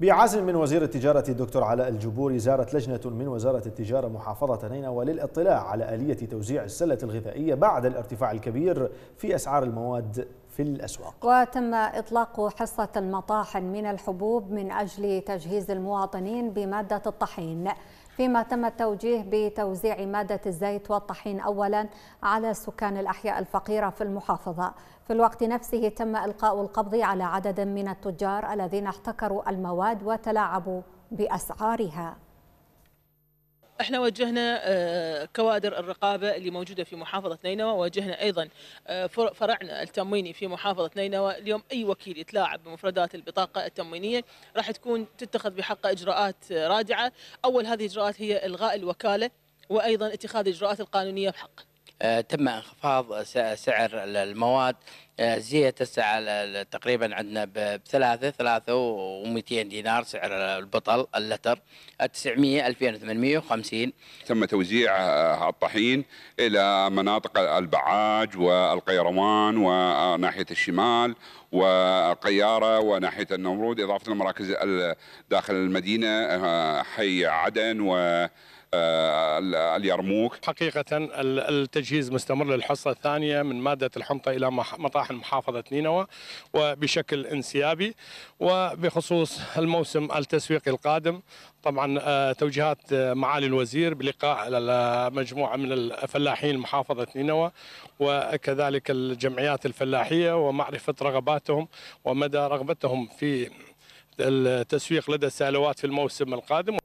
بعزم من وزير التجارة الدكتور علاء الجبوري زارت لجنة من وزارة التجارة محافظة نينوى للاطلاع على آلية توزيع السلة الغذائية بعد الارتفاع الكبير في أسعار المواد. في الأسواق. وتم إطلاق حصة المطاحن من الحبوب من أجل تجهيز المواطنين بمادة الطحين. فيما تم التوجيه بتوزيع مادة الزيت والطحين أولا على سكان الأحياء الفقيرة في المحافظة. في الوقت نفسه تم إلقاء القبض على عدد من التجار الذين احتكروا المواد وتلاعبوا بأسعارها. إحنا وجهنا آه، كوادر الرقابة اللي موجودة في محافظة نينوى وجهنا أيضا آه، فرعنا التمويني في محافظة نينوى. اليوم أي وكيل يتلاعب بمفردات البطاقة التموينية راح تكون تتخذ بحقه إجراءات رادعة. أول هذه الإجراءات هي إلغاء الوكالة وأيضا اتخاذ الإجراءات القانونية بحقه آه، تم انخفاض سعر المواد آه، زيت هسه تقريبا عندنا بثلاثة ثلاثة ومئتين دينار سعر البطل اللتر 900 2850 تم توزيع آه، الطحين إلى مناطق البعاج والقيروان وناحية الشمال والقيارة وناحية النمرود إضافة للمراكز داخل المدينة حي عدن و آه، اليرموك. حقيقة التجهيز مستمر للحصة الثانية من مادة الحنطة إلى مطاحن محافظة نينوى وبشكل انسيابي وبخصوص الموسم التسويقي القادم. طبعا آه، توجيهات آه، معالي الوزير بلقاء مجموعة من الفلاحين محافظة نينوى وكذلك الجمعيات الفلاحية ومعرفة رغباتهم ومدى رغبتهم في التسويق لدى السالوات في الموسم القادم.